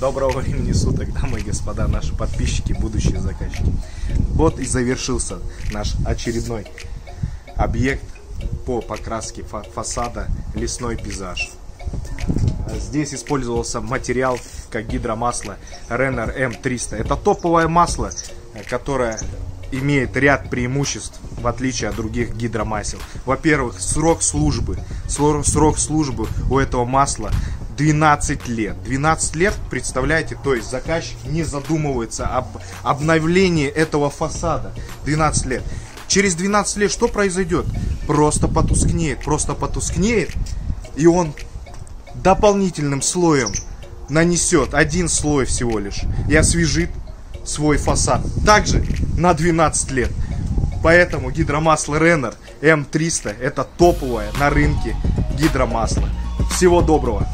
Доброго времени суток, дамы и господа, наши подписчики, будущие заказчики. Вот и завершился наш очередной объект по покраске фа- фасада лесной пейзаж. Здесь использовался материал как гидромасло Renner M300. Это топовое масло, которое имеет ряд преимуществ в отличие от других гидромасел. Во-первых, срок службы. Срок службы у этого масла 12 лет. 12 лет, представляете, то есть заказчик не задумывается об обновлении этого фасада. 12 лет. Через 12 лет что произойдет? Просто потускнеет, просто потускнеет, и он дополнительным слоем нанесет один слой всего лишь и освежит свой фасад. Также на 12 лет. Поэтому гидромасло Renner M300 это топовое на рынке гидромасло. Всего доброго!